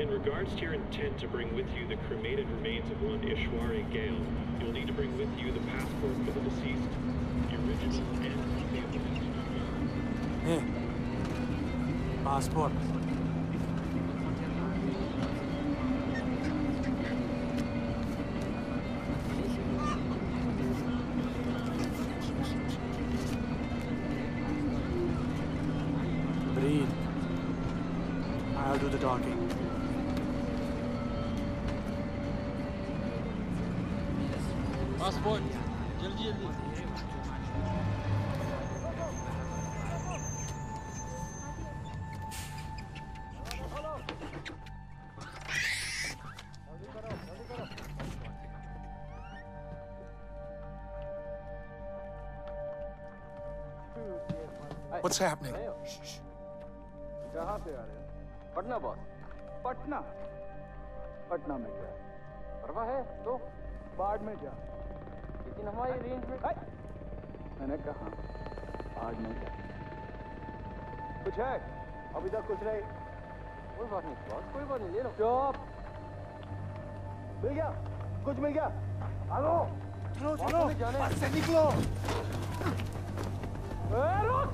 In regards to your intent to bring with you the cremated remains of one Ishwari Ghale, you'll need to bring with you the passport for the deceased, the original and. Passport. Breathe. I'll do the talking. Passport. जल्दी जल्दी। What's happening? कहाँ से आ रहे हो? Patna boss Patna. Patna में क्या परवा है तो बाढ़ में जा। लेकिन हमारी रेंज में मैंने कहा बाढ़ में जा कुछ है? अभी तक कुछ नहीं। कोई बात नहीं बॉस कोई बात नहीं ले लो। चुप मिल गया कुछ मिल गया। हेलो! चलो चलो, बस से निकलो। ए, रुक!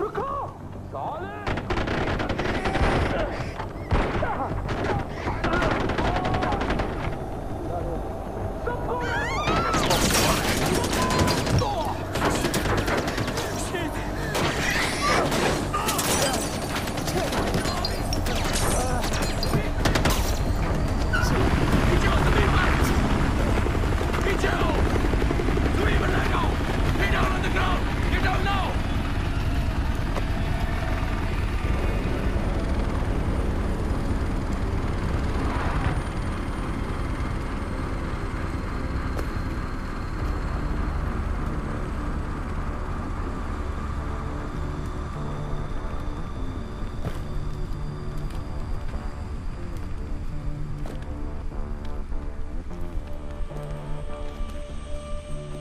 रुको! साले!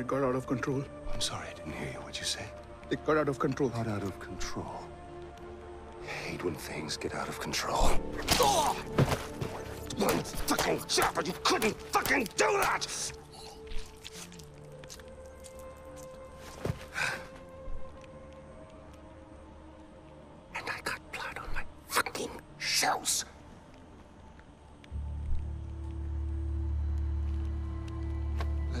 It got out of control. I'm sorry, I didn't hear you. What'd you say? It got out of control. Not out of control. I hate when things get out of control. Oh! One fucking job, but you couldn't fucking do that! And I got blood on my fucking shoes.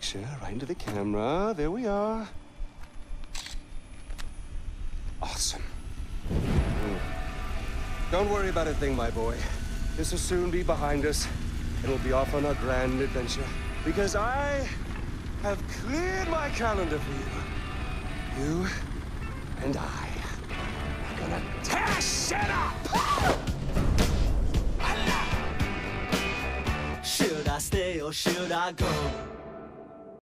picture right into the camera. There we are. Awesome. Mm. Don't worry about a thing, my boy. This will soon be behind us. and we'll be off on our grand adventure. Because I have cleared my calendar for you. You and I are gonna tear shit up! Should I stay or should I go?